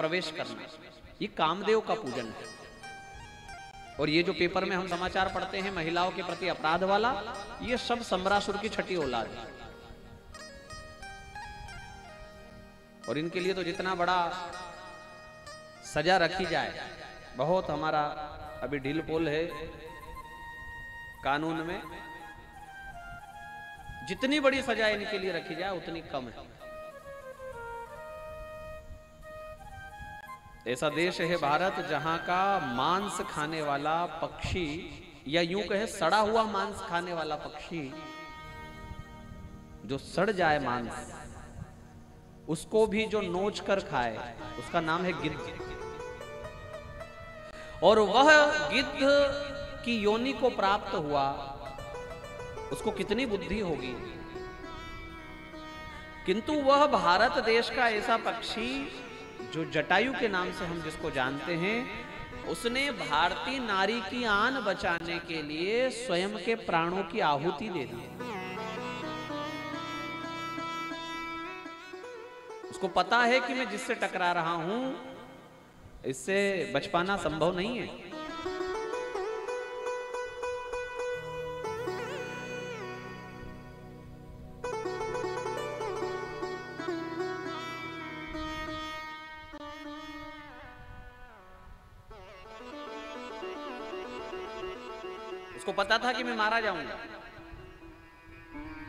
प्रवेश करना। ये कामदेव का पूजन है। और ये जो पेपर में हम समाचार पढ़ते हैं, महिलाओं के प्रति अपराध वाला, ये सब सम्रासुर की छठी औलाद है। और इनके लिए तो जितना बड़ा सजा रखी जाए, बहुत हमारा अभी ढील पोल है कानून में। जितनी बड़ी सजा इनके लिए रखी जाए, उतनी कम है। ऐसा देश है भारत जहाँ का मांस खाने वाला पक्षी, या यूँ कहे, सड़ा हुआ मांस खाने वाला पक्षी, जो सड़ जाए मांस, उसको भी जो नोच कर खाए, उसका नाम है गिद्ध। और वह गिद्ध की योनि को प्राप्त हुआ, उसको कितनी बुद्धि होगी? किंतु वह भारत देश का ऐसा पक्षी जो जटायु के नाम से हम जिसको जानते हैं, उसने भारतीय नारी की आन बचाने के लिए स्वयं के प्राणों की आहुति दे दी। उसको पता है कि मैं जिससे टकरा रहा हूँ, इससे बच पाना संभव नहीं है। मारा जाऊँगा।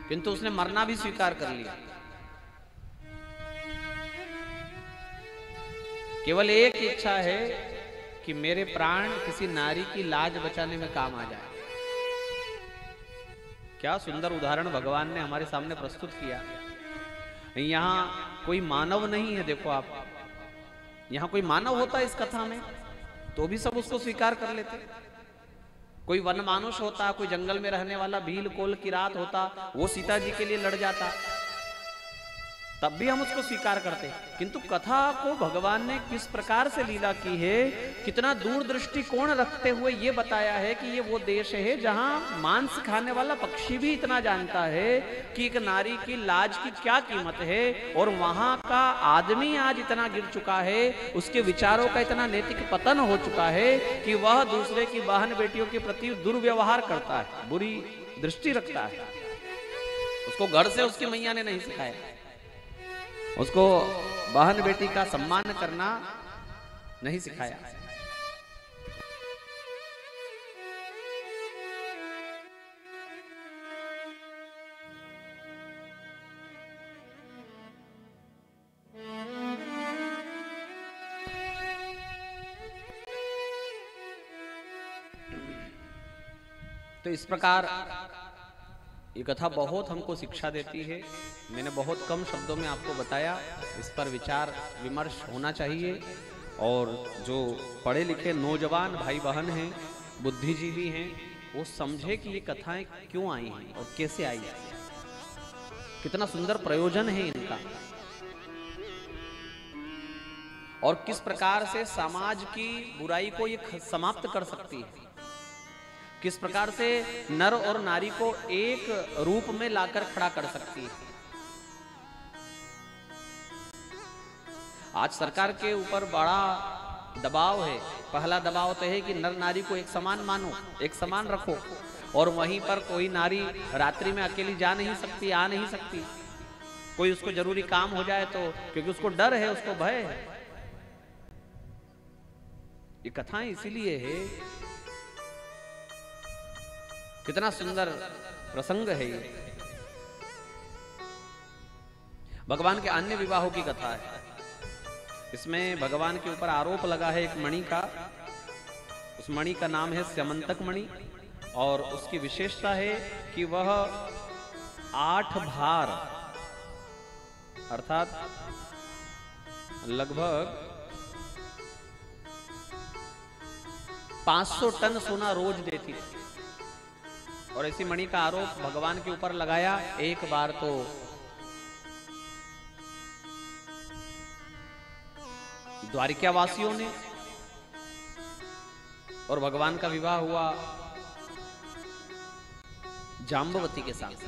किंतु उसने मरना भी स्वीकार कर लिया। केवल एक इच्छा है कि मेरे प्राण किसी नारी की लाज बचाने में काम आ जाए। क्या सुंदर उदाहरण भगवान ने हमारे सामने प्रस्तुत किया? यहाँ कोई मानव नहीं है, देखो आप। यहाँ कोई मानव होता इस कथा में तो भी सब उसको स्वीकार कर लेते। कोई वनमानुष होता, कोई जंगल में रहने वाला भील कोल की रात होता, वो सीता जी के लिए लड़ जाता। तब भी हम उसको स्वीकार करते किंतु कथा को भगवान ने किस प्रकार से लीला की है, कितना दूर दृष्टिकोण रखते हुए ये बताया है कि ये वो देश है जहाँ मांस खाने वाला पक्षी भी इतना जानता है कि एक नारी की लाज की क्या कीमत है और वहाँ का आदमी आज इतना गिर चुका है, उसके विचारों का इतना नैतिक पतन हो चुका है कि वह दूसरे की बहन बेटियों के प्रति दुर्व्यवहार करता है, बुरी दृष्टि रखता है। उसको घर से उसकी मैया ने नहीं सिखाया। उसको बहन बेटी का सम्मान करना नहीं सिखाया। तो इस प्रकार ये कथा बहुत हमको शिक्षा देती है। मैंने बहुत कम शब्दों में आपको बताया, इस पर विचार, विमर्श होना चाहिए। और जो पढ़े लिखे नौजवान भाई बहन हैं, बुद्धिजीवी हैं, वो समझे कि ये कथाएँ क्यों आई हैं और कैसे आई हैं। कितना सुंदर प्रयोजन है इनका। और किस प्रकार से समाज की बुराई को ये समाप्त कर सकती है। किस प्रकार से नर और नारी को एक रूप में लाकर खड़ा कर सकती है? आज सरकार के ऊपर बड़ा दबाव है। पहला दबाव तो है कि नर नारी को एक समान मानो, एक समान रखो, और वहीं पर कोई नारी रात्रि में अकेली जा नहीं सकती, आ नहीं सकती। कोई उसको ज़रूरी काम हो जाए तो क्योंकि उसको डर है, उसको भय है। ये कथाएँ इसीलिए है कितना सुंदर प्रसंग है ये। भगवान के अन्य विवाहों की कथा है। इसमें भगवान के ऊपर आरोप लगा है एक मणि का। उस मणि का नाम है स्यमंतक मणि और उसकी विशेषता है कि वह आठ भार, अर्थात लगभग 500 टन सोना रोज देती थी। और ऐसी मणि का आरोप भगवान के ऊपर लगाया एक बार तो। द्वारिका वासियों ने और भगवान का विवाह हुआ जाम्बवती के साथ।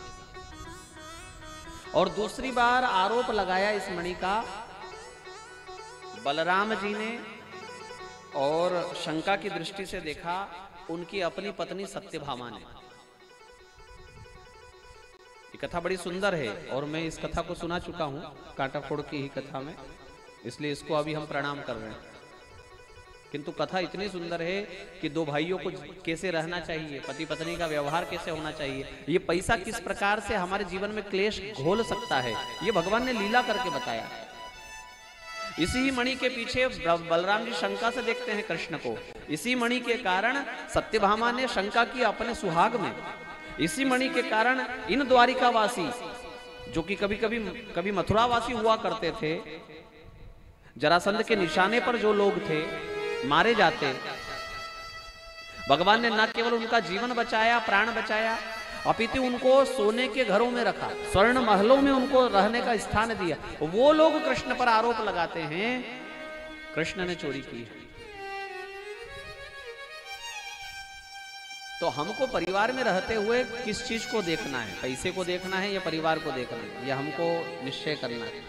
और दूसरी बार आरोप लगाया इस मणि का, बलराम जी ने और शंका की दृष्टि से देखा, उनकी अपनी पत्नी सत्यभामा ने। ये कथा बड़ी सुंदर है और मैं इस कथा को सुना चुका हूँ कांटा फोड़ की ही कथा में। इसलिए इसको अभी हम प्रणाम कर रहे हैं। किंतु कथा इतनी सुंदर है कि दो भाइयों को कैसे रहना चाहिए पति पत्नी का व्यवहार कैसे होना चाहिए, ये पैसा किस प्रकार से हमारे जीवन में क्लेश घोल सकता है, ये भगवान ने लीला करके बताया। इसी ही मणि के पीछे बलराम जी शंका से देखते हैं कृष्ण को। इसी मणि के कारण सत्यभामा ने शंका की अपने सुहाग में। इसी मणि के कारण इन द्वारिकावासी, जो कि कभी कभी कभी मथुरावासी हुआ करते थे, जरासंध के निशाने पर जो लोग थे, मारे जाते। भगवान ने न केवल उनका जीवन बचाया, प्राण बचाया, अपितु उनको सोने के घरों में रखा, स्वर्ण महलों में उनको रहने का स्थान दिया। वो लोग कृष्ण पर आरोप लगाते हैं, कृष्ण ने चोरी की तो हमको परिवार में रहते हुए किस चीज़ को देखना है? पैसे को देखना है या परिवार को देखना है? यह हमको निश्चय करना है।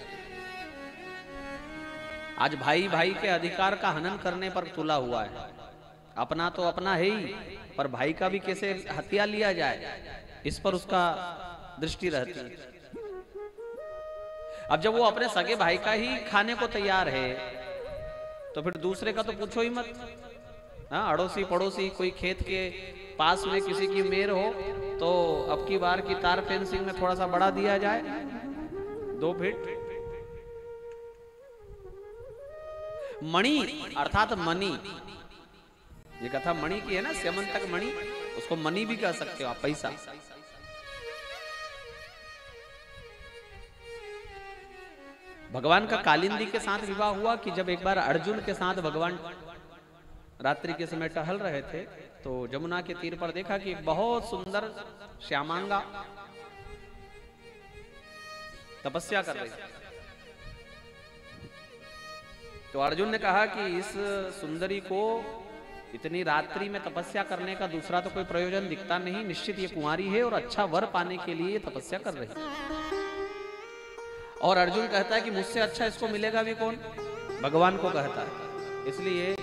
आज भाई भाई के अधिकार का हनन करने पर तुला हुआ है। अपना तो अपना है ही, पर भाई का भी कैसे हत्या लिया जाए? इस पर उसका दृष्टि रहती है। अब जब वो अपने सगे भाई का ही खाने को तैयार है तो फिर दूसरे का तो पूछो ही मत। हाँ अड़ोसी पड़ोसी कोई खेत के पास में किसी की मेर हो तो अब की बार की तार फेंसिंग में थोड़ा सा बढ़ा दिया जाए। दो फीट। मणि, अर्थात मणि। ये कथा मणि की है ना सेमन तक मणि। उसको मणि भी कह सकते हो आप, पैसा। भगवान का कालिंदी के साथ विवाह हुआ कि जब एक बार अर्जुन के साथ भगवान रात्रि के समय टहल रहे थे तो जमुना के तीर पर देखा कि एक बहुत सुंदर श्यामांगा तपस्या कर रही तो अर्जुन ने कहा कि इस सुंदरी को इतनी रात्रि में तपस्या करने का दूसरा तो कोई प्रयोजन दिखता नहीं, निश्चित ये कुंवारी है और अच्छा वर पाने के लिए तपस्या कर रही और अर्जुन कहता है कि मुझसे अच्छा इसको मिलेगा भी कौन? भगवान को कहता है। इसलिए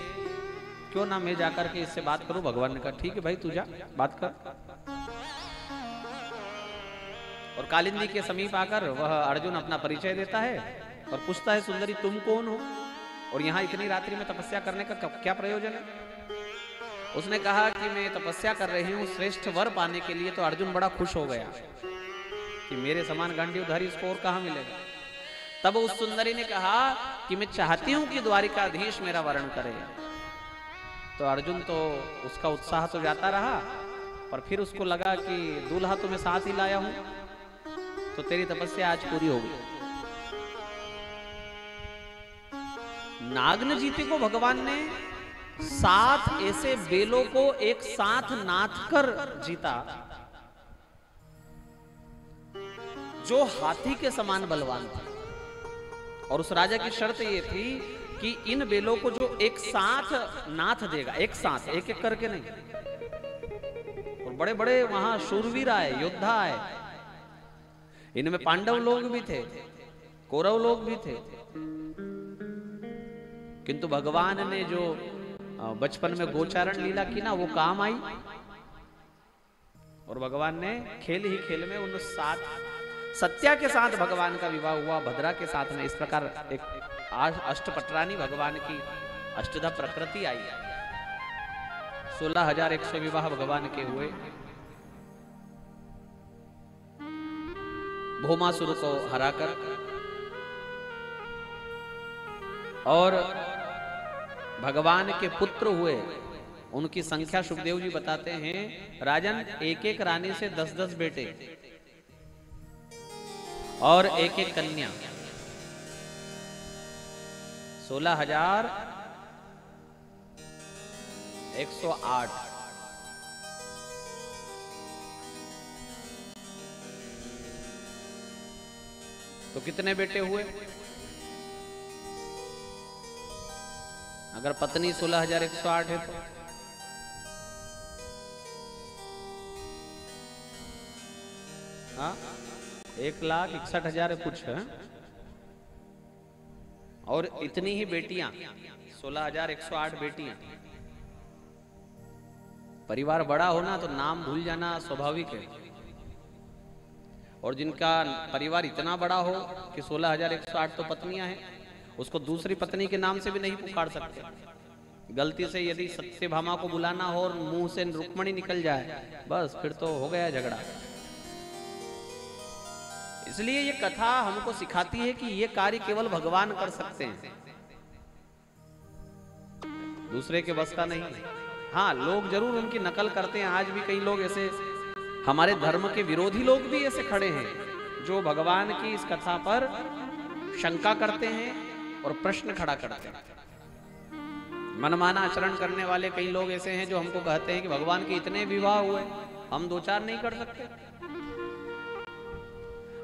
क्यों ना मैं जाकर के इससे बात करूँ? भगवान ने कहा, ठीक है भाई, तू जा, बात कर। और कालिंदी के समीप आकर वह अर्जुन अपना परिचय देता है और पूछता है, सुंदरी, तुम कौन हो? और यहाँ इतनी रात्रि में तपस्या करने का क्या प्रयोजन है? उसने कहा कि मैं तपस्या कर रही हूँ श्रेष्ठ वर पाने के लिए तो अर्जुन बड़ा खुश हो गया कि मेरे समान गंडी उधारी इसको और कहा मिलेगा? तब उस सुंदरी ने कहा कि मैं चाहती हूँ कि द्वारिकाधीश मेरा वर्ण करे। तो अर्जुन तो उसका उत्साह तो जाता रहा, पर फिर उसको लगा कि दूल्हा तो मैं साथ ही लाया हूँ तो तेरी तपस्या आज पूरी हो गई। नागन जीते को भगवान ने सात ऐसे बेलों को एक साथ नाथ कर जीता, जो हाथी के समान बलवान थे। और उस राजा की शर्त ये थी कि इन बेलों को जो एक साथ नाथ देगा, एक साथ, एक एक करके नहीं। और बड़े बड़े वहाँ शूरवीर आए, योद्धा आए। इनमें पांडव लोग भी थे, कौरव लोग भी थे। किंतु भगवान ने जो बचपन में गोचारण लीला की ना, वो काम आई। और भगवान ने खेल ही खेल में उन सात, सत्या के साथ भगवान का विवाह हुआ, भद्रा के साथ में इस प्रकार एक अष्टपटरानी भगवान की अष्टधा प्रकृति आई। सोलह हज़ार एक सौ विवाह भगवान के हुए। भोमासुर को हराकर और भगवान के पुत्र हुए। उनकी संख्या सुखदेव जी बताते हैं, राजन एक एक रानी से दस दस बेटे। और एक एक कन्या। सोलह हज़ार एक सौ आठ। तो कितने बेटे हुए? अगर पत्नी सोलह हज़ार एक सौ आठ है तो? हाँ? एक लाख इकसठ हज़ार कुछ है। और इतनी ही बेटियाँ, सोलह हज़ार एक सौ आठ बेटियाँ। परिवार बड़ा होना तो नाम भूल जाना स्वाभाविक है। और जिनका परिवार इतना बड़ा हो कि सोलह हज़ार एक सौ आठ तो पत्नियाँ हैं, उसको दूसरी पत्नी के नाम से भी नहीं पुकार सकते। गलती से यदि सत्यभामा को बुलाना हो और मुँह से रुक्मणी निकल जाए, बस फिर तो हो गया झगड़ा। इसलिए ये कथा हमको सिखाती है कि ये कार्य केवल भगवान कर सकते हैं। दूसरे के बस का नहीं। हाँ लोग ज़रूर उनकी नकल करते हैं। आज भी कई लोग ऐसे, हमारे धर्म के विरोधी लोग भी ऐसे खड़े हैं, जो भगवान की इस कथा पर शंका करते हैं और प्रश्न खड़ा करते हैं। मनमाना आचरण करने वाले कई लोग ऐसे हैं जो हमको कहते हैं कि भगवान के इतने विवाह हुए, हम दो चार नहीं कर सकते।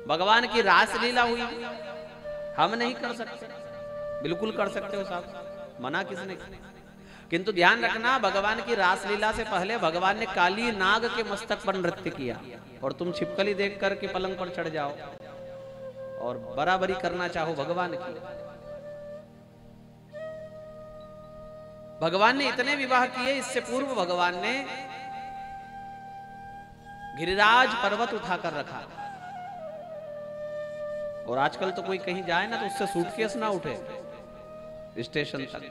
भगवान की रास लीला हुई। हम नहीं कर सकते। बिल्कुल कर सकते हो साहब। मना किसने किंतु ध्यान रखना, भगवान की रासलीला से पहले भगवान ने काली नाग के मस्तक पर नृत्य किया। और तुम छिपकली देख करके पलंग पर चढ़ जाओ। और बराबरी करना चाहो भगवान की। भगवान ने इतने विवाह किए, इससे पूर्व भगवान ने गिरिराज पर्वत उठाकर रखा। और आजकल तो कोई कहीं जाए ना तो उससे सूटकेस ना उठे। स्टेशन तक।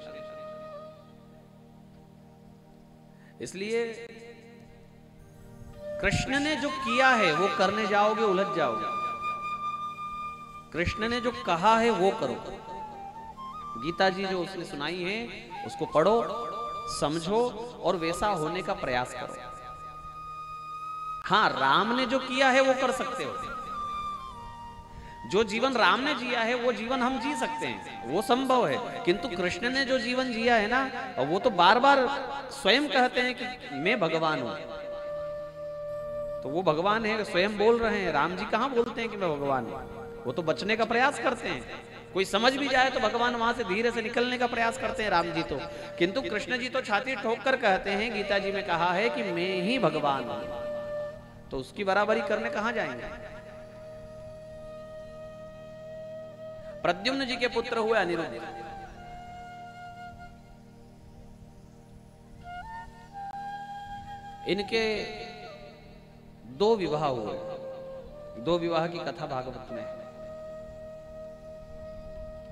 इसलिए कृष्ण ने जो किया है, वो करने जाओगे, उलझ जाओगे। कृष्ण ने जो कहा है, वो करो। गीता जी जो उसने सुनाई है, उसको पढ़ो, समझो और वैसा होने का प्रयास करो। हाँ राम ने जो किया है, वो कर सकते हो। जो जीवन राम ने जिया है, वो जीवन हम जी सकते हैं। वो संभव है। किंतु कृष्ण ने जो जीवन जिया है ना वो तो बार बार स्वयं कहते हैं कि मैं भगवान हूँ। तो वो भगवान है, स्वयं बोल रहे हैं। राम जी कहाँ बोलते हैं कि मैं भगवान हूँ? वो तो बचने का प्रयास करते हैं। कोई समझ भी जाए तो भगवान वहाँ से धीरे से निकलने का प्रयास करते हैं राम जी तो। किंतु कृष्ण जी तो छाती ठोक कर कहते हैं, गीता जी में कहा है कि मैं ही भगवान हूँ। तो उसकी बराबरी करने कहा जाएँगे? प्रद्युम्न जी के पुत्र हुए अनिरुद्ध। इनके दो विवाह हुए। दो विवाह की कथा भागवत में है।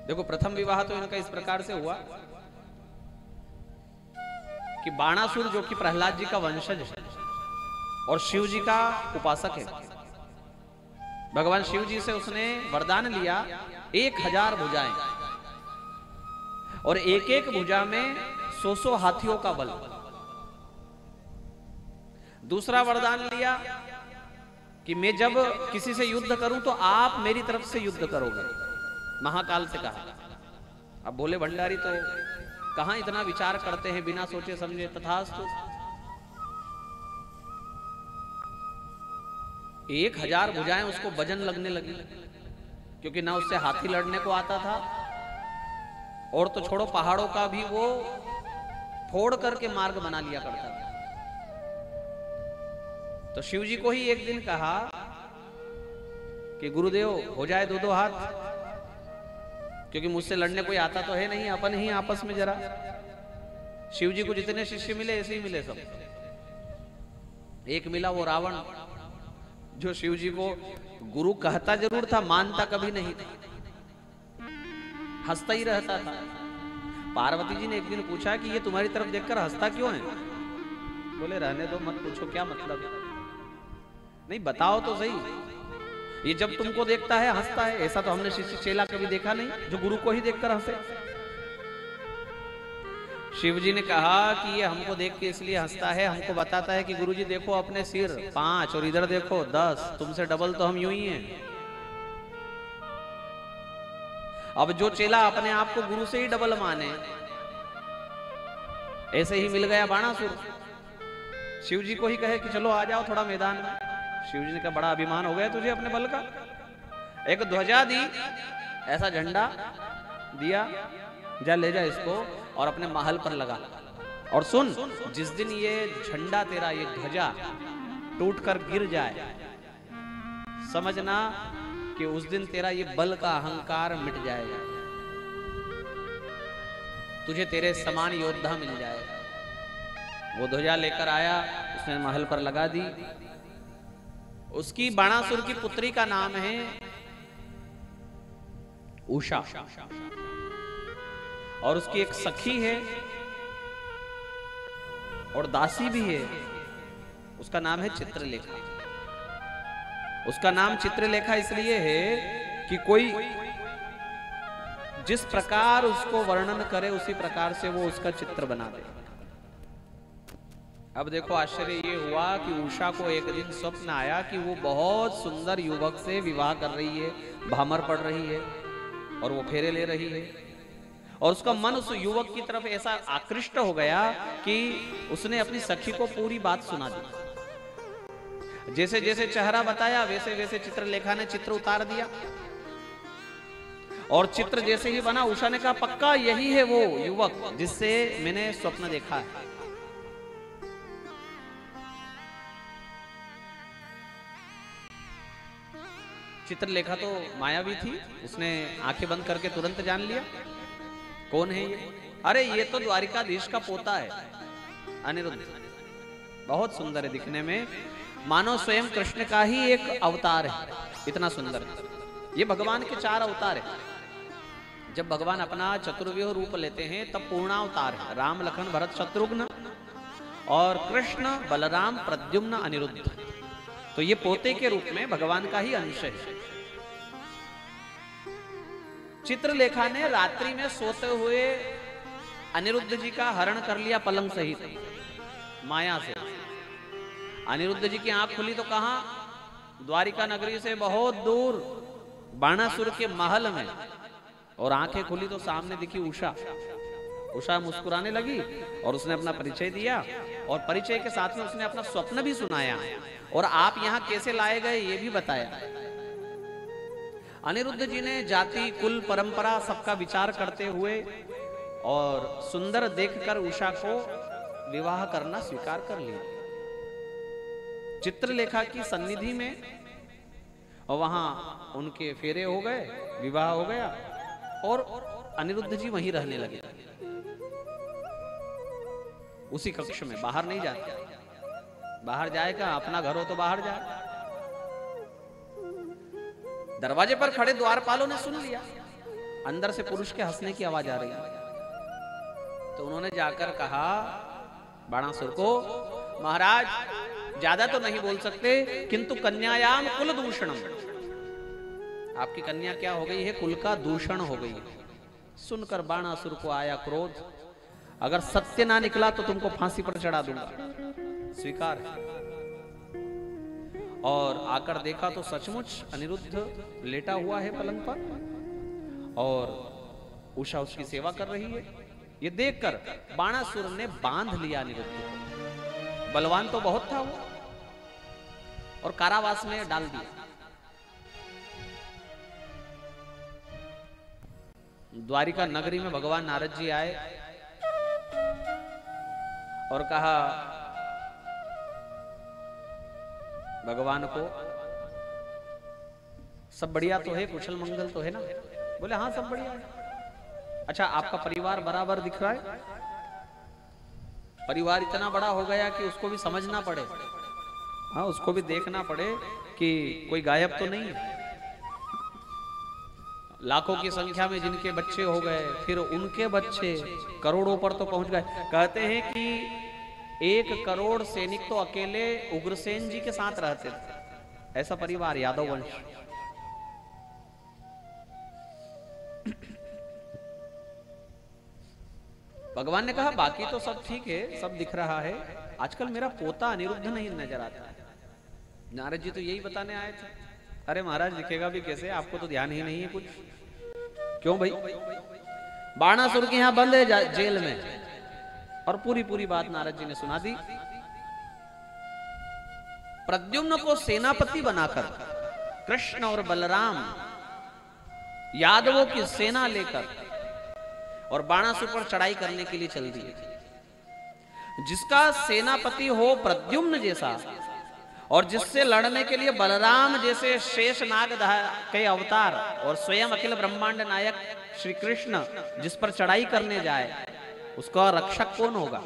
देखो, प्रथम विवाह तो इनका इस प्रकार से हुआ कि बाणासुर जो कि प्रहलाद जी का वंशज है और शिव जी का उपासक है, भगवान शिव जी से उसने वरदान लिया एक हज़ार भुजाएँ। और एक एक भुजा में सौ सौ हाथियों का बल। दूसरा वरदान लिया कि मैं जब किसी से युद्ध करूँ तो आप मेरी तरफ़ से युद्ध करोगे। महाकाल से कहा। अब बोले भंडारी तो कहाँ इतना विचार करते हैं बिना सोचे समझे? तथास्तु। एक हज़ार भुजाएँ उसको वज़न लगने लगी। क्योंकि ना उससे हाथी लड़ने को आता था। और तो छोड़ो, पहाड़ों का भी वो फोड़ करके मार्ग बना लिया करता था। तो शिव जी को ही एक दिन कहा कि, गुरुदेव, हो जाए दो दो हाथ, क्योंकि मुझसे लड़ने कोई आता तो है नहीं, अपन ही आपस में जरा। शिव जी को जितने शिष्य मिले, ऐसे ही मिले सब। एक मिला वो रावण जो शिव जी को गुरु कहता ज़रूर था, मानता कभी नहीं था। हंसता ही रहता था। पार्वती जी ने एक दिन पूछा कि ये तुम्हारी तरफ़ देखकर हंसता क्यों है? बोले, रहने दो, मत पूछो, क्या मतलब नहीं, बताओ तो सही। ये जब तुमको देखता है, हंसता है, ऐसा तो हमने शिष्य चेला कभी देखा नहीं, जो गुरु को ही देखकर हंसे। शिव जी ने कहा कि ये हमको देख के इसलिए हंसता है, हमको बताता है कि गुरु जी देखो अपने सिर, पाँच, और इधर देखो, दस, तुमसे डबल तो हम यूँ ही हैं। अब जो चेला अपने आप को गुरु से ही डबल माने, ऐसे ही मिल गया बाणासुर। शिव जी को ही कहे कि चलो आ जाओ थोड़ा मैदान में। शिव जी ने कहा, बड़ा अभिमान हो गया तुझे अपने बल का। एक ध्वजा दी, ऐसा झंडा दिया, जा, ले जा इसको। और अपने महल पर लगा। और सुन, जिस दिन ये झंडा तेरा, ये ध्वजा टूट कर गिर जाए, समझना कि उस दिन तेरा ये बल का अहंकार मिट जाएगा। तुझे तेरे समान योद्धा मिल जाएगा वो ध्वजा लेकर आया, उसने महल पर लगा दी। उसकी बाणासुर की पुत्री का नाम है उषा। और उसकी एक सखी है। और दासी भी है। उसका नाम है चित्रलेखा। उसका नाम चित्रलेखा इसलिए है कि कोई जिस प्रकार उसको वर्णन करे, उसी प्रकार से वो उसका चित्र बना दे। अब देखो, आश्चर्य ये हुआ कि उषा को एक दिन स्वप्न आया कि वो बहुत सुंदर युवक से विवाह कर रही है, भामर पड़ रही है, और वो फेरे ले रही है। और उसका मन उस युवक की तरफ़ ऐसा आकृष्ट हो गया कि उसने अपनी सखी को पूरी बात सुना दी। जैसे जैसे चेहरा बताया, वैसे वैसे चित्रलेखा ने चित्र उतार दिया। और चित्र जैसे ही बना, उषा ने कहा, पक्का यही है वो युवक जिससे मैंने स्वप्न देखा है? चित्रलेखा तो मायावी थी, उसने आँखें बंद करके तुरंत जान लिया। कौन है ये? अरे, ये तो द्वारिकाधीश का पोता है। अनिरुद्ध, बहुत सुंदर है दिखने में। मानो स्वयं कृष्ण का ही एक अवतार है। इतना सुंदर। ये भगवान के चार अवतार है। जब भगवान अपना चतुर्व्यूह रूप लेते हैं, तब पूर्णावतार है। राम, लखन, भरत, शत्रुघ्न और कृष्ण, बलराम, प्रद्युम्न, अनिरुद्ध। तो ये पोते के रूप में भगवान का ही अंश है। चित्रलेखा ने रात्रि में सोते हुए अनिरुद्ध जी का हरण कर लिया पलंग सहित, माया से। अनिरुद्ध जी की आँख खुली तो कहा, द्वारिका नगरी से बहुत दूर, बाणासुर के महल में। और आँखें खुली तो सामने दिखी उषा। उषा मुस्कुराने लगी और उसने अपना परिचय दिया और परिचय के साथ में उसने अपना स्वप्न भी सुनाया। और आप यहाँ कैसे लाए गए, ये भी बताया। अनिरुद्ध जी ने जाति, कुल, परंपरा सबका विचार करते हुए और सुंदर देखकर उषा को विवाह करना स्वीकार कर लिया। चित्रलेखा की सन्निधि में और वहाँ उनके फेरे हो गए, विवाह हो गया और अनिरुद्ध जी वहीं रहने लगे। उसी कक्ष में बाहर नहीं जाते। बाहर जाएगा, अपना घर हो तो बाहर जाए दरवाजे पर खड़े द्वारपालों ने सुन लिया। अंदर से पुरुष के हंसने की आवाज़ आ रही। तो उन्होंने जाकर कहा बाणासुर को महाराज, ज़्यादा तो नहीं बोल सकते, किंतु कन्यायाम कुल दूषणम। आपकी कन्या क्या हो गई है? कुल का दूषण हो गई है। सुनकर बाणासुर को आया क्रोध। अगर सत्य ना निकला तो तुमको फांसी पर चढ़ा दूँगा। स्वीकार और आकर देखा तो सचमुच अनिरुद्ध लेटा हुआ है पलंग पर। और उषा उसकी सेवा कर रही है। ये देखकर बाणासुर ने बाँध लिया अनिरुद्ध बलवान तो बहुत था वो, और कारावास में डाल दिया। द्वारिका नगरी में भगवान नारद जी आए और कहा भगवान को। सब बढ़िया तो है, कुशल मंगल तो है ना? बोले हाँ सब बढ़िया है। अच्छा आपका परिवार बराबर दिख रहा है? परिवार इतना बड़ा हो गया कि उसको भी समझना पड़े। हाँ उसको भी देखना पड़े कि कोई गायब तो नहीं है। लाखों की संख्या में जिनके बच्चे हो गए, फिर उनके बच्चे करोड़ों पर तो पहुँच गए। कहते हैं कि एक करोड़ सैनिक तो अकेले उग्रसेन जी के साथ रहते थे। ऐसा परिवार यादव वंश भगवान ने कहा, बाकी तो सब ठीक है, सब दिख रहा है। आजकल मेरा पोता अनिरुद्ध नहीं नज़र आता नारद जी तो यही बताने आए थे। अरे महाराज, दिखेगा भी कैसे? आपको तो ध्यान ही नहीं है कुछ। क्यों भाई? बाणासुर के यहाँ बंद है जेल में। और पूरी पूरी बात नारद जी ने सुना दी। प्रद्युम्न को सेनापति बनाकर, कृष्ण और बलराम यादवों की सेना लेकर और बाणासुर पर चढ़ाई करने के लिए चल दिए। जिसका सेनापति हो प्रद्युम्न जैसा, और जिससे लड़ने के लिए बलराम जैसे शेष नाग के अवतार और स्वयं अखिल ब्रह्मांड नायक श्री कृष्ण जिस पर चढ़ाई करने जाए उसका रक्षक कौन होगा?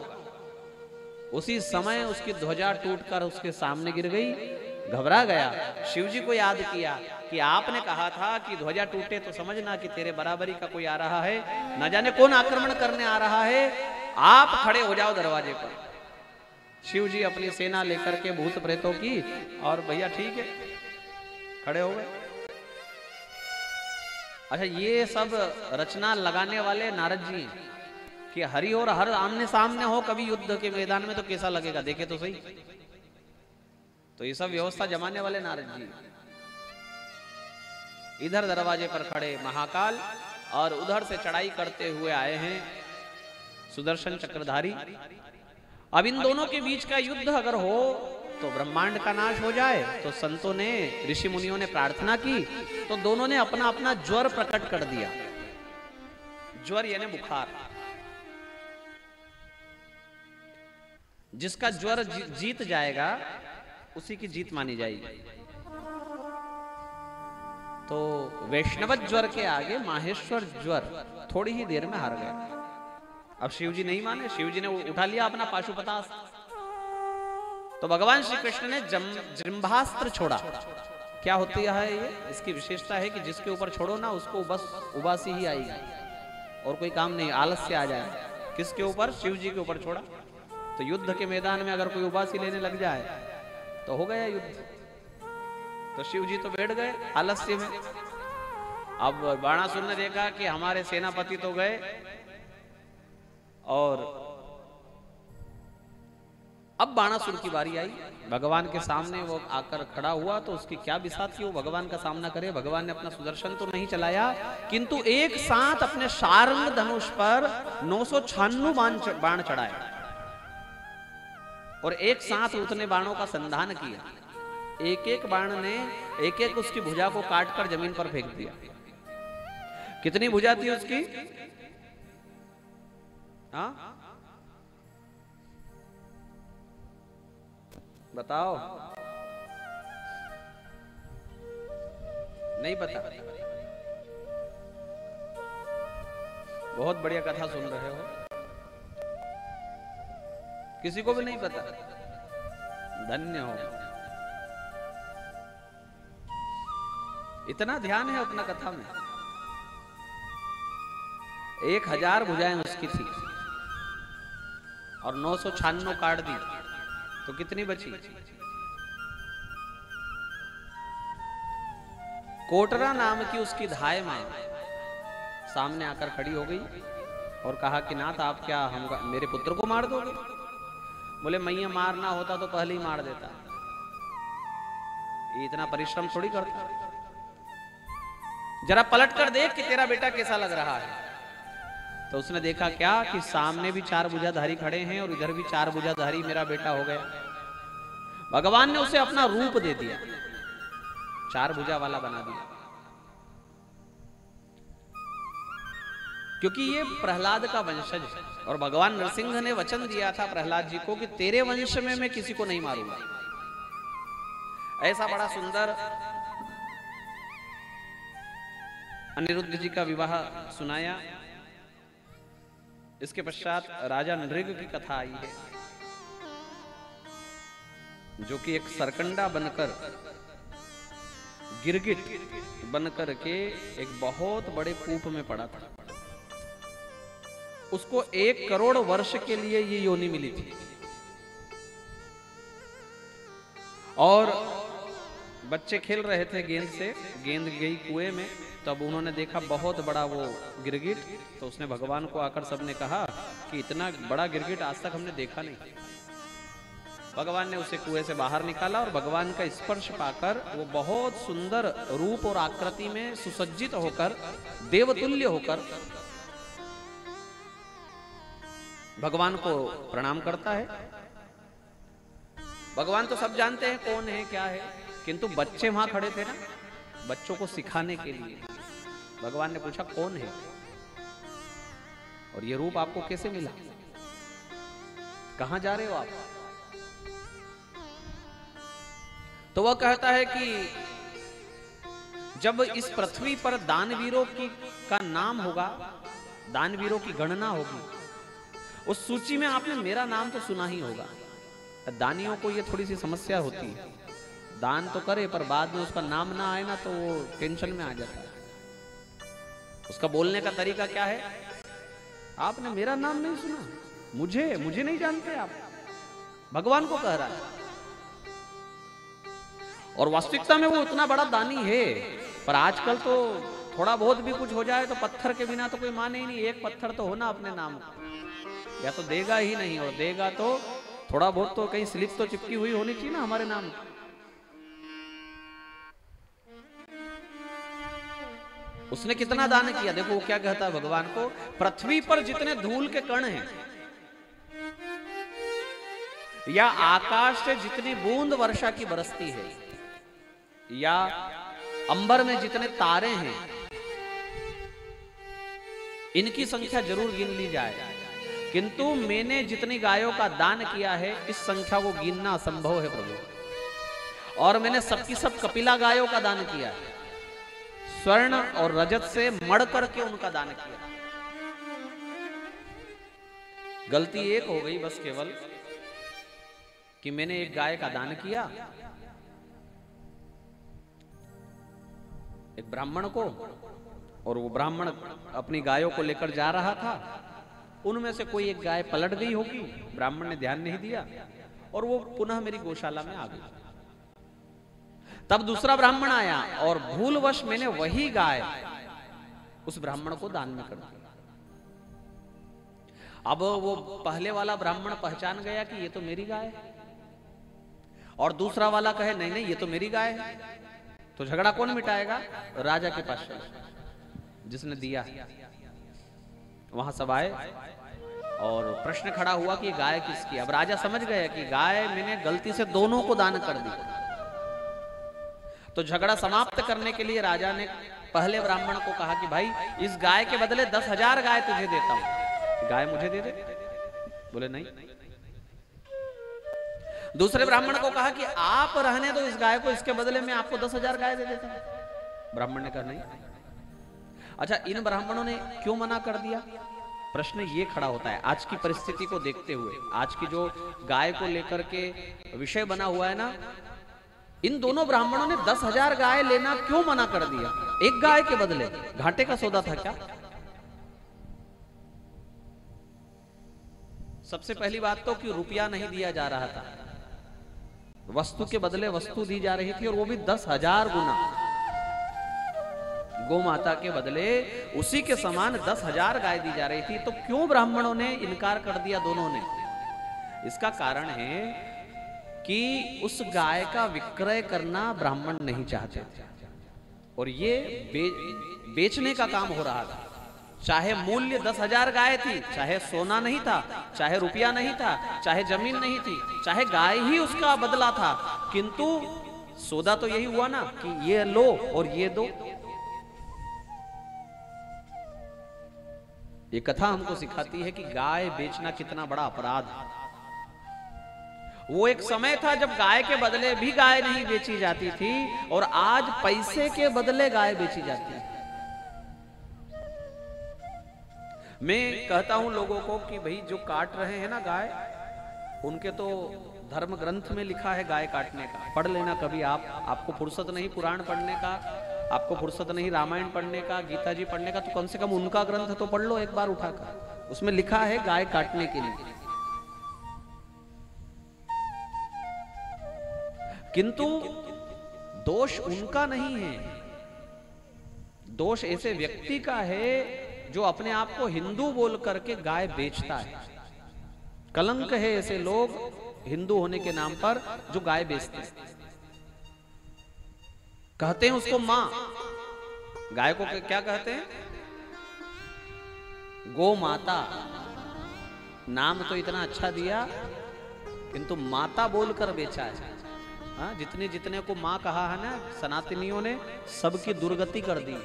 उसी समय उसकी ध्वजा टूटकर उसके सामने गिर गई, घबरा गया। शिव जी को याद किया कि आपने कहा था कि ध्वजा टूटे तो समझना कि तेरे बराबरी का कोई आ रहा है, न जाने कौन आक्रमण करने आ रहा है। आप खड़े हो जाओ दरवाजे पर। शिव जी अपनी सेना लेकर के भूत प्रेतों की, और भैया ठीक है, खड़े हो गए। अच्छा ये सब रचना लगाने वाले नारद जी हैं। कि हरि और हर आमने सामने हो कभी युद्ध के मैदान में तो कैसा लगेगा? देखे तो सही। तो ये सब व्यवस्था जमाने वाले नारद जी। इधर दरवाजे पर खड़े महाकाल और उधर से चढ़ाई करते हुए आए हैं सुदर्शन चक्रधारी। अब इन दोनों के बीच का युद्ध अगर हो तो ब्रह्मांड का नाश हो जाए तो संतों ने, ऋषि मुनियों ने प्रार्थना की तो दोनों ने अपना अपना ज्वर प्रकट कर दिया। ज्वर यानी बुखार। जिसका ज्वर जीत जाएगा, उसी की जीत मानी जाएगी। तो वैष्णव ज्वर के आगे माहेश्वर ज्वर थोड़ी ही देर में हार गया अब शिव जी नहीं माने शिव जी ने उठा लिया अपना पाशुपतास तो भगवान श्री कृष्ण ने जिम्भास्त्र छोड़ा। क्या होती है ये? इसकी विशेषता है कि जिसके ऊपर छोड़ो ना, उसको बस उबासी ही आएगी। और कोई काम नहीं आलस से आ जाए। किसके ऊपर? शिव जी के ऊपर छोड़ा। तो युद्ध के मैदान में अगर कोई उबासी लेने लग जाए तो हो गया युद्ध। तो शिव जी तो बैठ गए, आलस्य में। अब बाणासुर ने देखा कि हमारे सेनापति तो गए, और अब बाणासुर की बारी आई। भगवान के सामने वो आकर खड़ा हुआ तो उसकी क्या बिसात थी? वो भगवान का सामना करे। भगवान ने अपना सुदर्शन तो नहीं चलाया, किंतु एक साथ अपने शारंग धनुष पर नौ सौ बाण चढ़ाया और एक साथ उतने बाणों का संधान किया। एक एक बाण ने एक एक उसकी भुजा को काट कर ज़मीन पर फेंक दिया। कितनी भुजा थी उसकी? हा? बताओ। नहीं पता। बहुत बढ़िया कथा सुन रहे हो। किसी को भी नहीं पता। धन्य हो। इतना ध्यान है अपना कथा में। एक हज़ार भुजाएँ उसकी थी और नौ सौ छानो काट दी तो कितनी बची? कोटरा नाम की उसकी धाय माए सामने आकर खड़ी हो गई और कहा कि, नाथ, आप क्या हम मेरे पुत्र को मार दोगे? बोले, मैया मारना होता तो पहले ही मार देता। ये इतना परिश्रम थोड़ी करता। जरा पलट कर देख कि तेरा बेटा कैसा लग रहा है। तो उसने देखा, क्या? कि सामने भी चार बुझाधारी खड़े हैं और इधर भी चार बुझाधारी मेरा बेटा हो गया। भगवान ने उसे अपना रूप दे दिया। चार बुझा वाला बना दिया। क्योंकि ये प्रहलाद का वंशज है। और भगवान नरसिंह ने वचन दिया था प्रहलाद जी को कि तेरे वंश में मैं किसी को नहीं मारूँगा। ऐसा बड़ा सुंदर अनिरुद्ध जी का विवाह सुनाया। इसके पश्चात राजा नृग की कथा आई है, जो कि एक सरकंडा बनकर, गिरगिट बनकर के एक बहुत बड़े कूप में पड़ा था। उसको एक करोड़ वर्ष के लिए ये योनि मिली थी। और बच्चे खेल रहे थे गेंद से, गेंद गई कुएँ में, तब उन्होंने देखा बहुत बड़ा वो गिरगिट तो उसने भगवान को आकर सबने कहा कि इतना बड़ा गिरगिट आज तक हमने देखा नहीं। भगवान ने उसे कुएँ से बाहर निकाला और भगवान का स्पर्श पाकर वो बहुत सुंदर रूप और आकृति में सुसज्जित होकर, देवतुल्य होकर भगवान को प्रणाम करता है। भगवान तो सब जानते हैं कौन है, क्या है, किंतु बच्चे वहाँ खड़े थे ना, बच्चों को सिखाने के लिए। भगवान ने पूछा, कौन है? और ये रूप आपको कैसे मिला? कहाँ जा रहे हो आप? तो वह कहता है कि, जब इस पृथ्वी पर दानवीरों की का नाम होगा, दानवीरों की गणना होगी उस सूची में आपने मेरा नाम तो सुना ही होगा। दानियों को ये थोड़ी सी समस्या होती। है दान तो करे, पर बाद में उसका नाम ना आए ना तो वो टेंशन में आ जाता। है उसका बोलने का तरीका क्या है? आपने मेरा नाम नहीं सुना। मुझे मुझे नहीं जानते आप। भगवान को कह रहा है। और वास्तविकता में वो उतना बड़ा दानी है, पर आजकल तो थोड़ा बहुत भी कुछ हो जाए तो पत्थर के बिना तो कोई माने ही नहीं। एक पत्थर तो होना अपने नाम या तो देगा ही नहीं, और देगा तो थोड़ा बहुत तो कहीं स्लिप तो चिपकी हुई होनी चाहिए ना हमारे नाम उसने कितना दान किया? देखो वो क्या कहता है भगवान को, पृथ्वी पर जितने धूल के कण हैं, या आकाश से जितनी बूंद वर्षा की बरसती है, या अंबर में जितने तारे हैं, इनकी संख्या ज़रूर गिन ली जाए। किंतु मैंने जितनी गायों का दान किया है, इस संख्या को गिनना असंभव है प्रभु। और मैंने सबकी सब कपिला गायों का दान किया है। स्वर्ण और रजत से मड़ करके उनका दान किया गलती एक हो गई बस केवल, कि मैंने एक गाय का दान किया। एक ब्राह्मण को, और वो ब्राह्मण अपनी गायों को लेकर जा रहा था। उनमें से कोई एक गाय पलट गई होगी। ब्राह्मण ने ध्यान नहीं दिया और वो पुनः मेरी गौशाला में आ गई। तब दूसरा ब्राह्मण आया और भूलवश मैंने वही गाय उस ब्राह्मण को दान में कर दिया अब वो पहले वाला ब्राह्मण पहचान गया कि ये तो मेरी गाय है। और दूसरा वाला कहे, नहीं नहीं, ये तो मेरी गाय है। तो झगड़ा कौन मिटाएगा? राजा के पास जिसने दिया। वहाँ सब आए और प्रश्न खड़ा हुआ कि गाय किसकी? अब राजा समझ गए कि गाय मैंने गलती से दोनों को दान कर दी। तो झगड़ा समाप्त करने के लिए राजा ने पहले ब्राह्मण को कहा कि भाई, इस गाय के बदले दस हज़ार गाय तुझे देता हूँ। गाय मुझे दे दे। बोले, नहीं। दूसरे ब्राह्मण को कहा कि आप रहने दो इस गाय को, इसके बदले में आपको दस हज़ार गाय दे देता ब्राह्मण ने कहा, नहीं। अच्छा इन ब्राह्मणों ने क्यों मना कर दिया? प्रश्न ये खड़ा होता है, आज की परिस्थिति को देखते हुए, आज की जो गाय को लेकर के विषय बना हुआ है ना, इन दोनों ब्राह्मणों ने दस हज़ार गाय लेना क्यों मना कर दिया? एक गाय के बदले, घाटे का सौदा था क्या? सबसे पहली बात तो कि रुपया नहीं दिया जा रहा था। वस्तु के बदले वस्तु दी जा रही थी और वो भी दस हज़ार गुना। गौ माता के बदले उसी के समान दस हज़ार गाय दी जा रही थी तो क्यों ब्राह्मणों ने इनकार कर दिया दोनों ने? इसका कारण है कि उस गाय का विक्रय करना ब्राह्मण नहीं चाहते और ये बे, बेचने का काम हो रहा था। चाहे मूल्य दस हज़ार गाय थी चाहे सोना नहीं था चाहे रुपया नहीं था चाहे ज़मीन नहीं थी चाहे गाय ही उसका बदला था किंतु सौदा तो यही हुआ ना कि ये लो और ये दो। ये कथा हमको सिखाती है कि गाय बेचना कितना बड़ा अपराध है। वो एक समय था जब गाय के बदले भी गाय नहीं बेची जाती थी और आज पैसे के बदले गाय बेची जाती है। मैं कहता हूँ लोगों को कि भाई जो काट रहे हैं ना गाय, उनके तो धर्म ग्रंथ में लिखा है गाय काटने का। पढ़ लेना कभी आप, आपको फुर्सत नहीं पुराण पढ़ने का। आपको फुर्सत नहीं रामायण पढ़ने का गीता जी पढ़ने का तो कम से कम उनका ग्रंथ तो पढ़ लो, एक बार उठाकर उसमें लिखा है गाय काटने के लिए। किंतु दोष उनका नहीं है। दोष ऐसे व्यक्ति का है जो अपने आप को हिंदू बोल करके गाय बेचता है। कलंक है ऐसे लोग हिंदू होने के नाम पर जो गाय बेचते हैं। कहते हैं उसको माँ। गाय को क्या कहते हैं? गो माता। नाम तो इतना अच्छा दिया, किंतु माता बोलकर बेचा है। हाँ जितने जितने को माँ कहा है ना, सनातनियों ने, सबकी दुर्गति कर दी।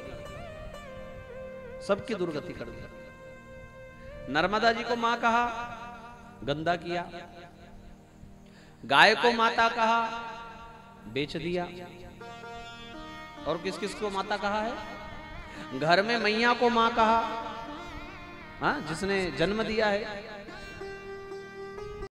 सबकी दुर्गति कर दी। नर्मदा जी को माँ कहा, गंदा किया। गाय को माता कहा, बेच दिया। और किस किस को माता कहा है? घर में मैया को माँ कहा। हाँ जिसने जन्म दिया है।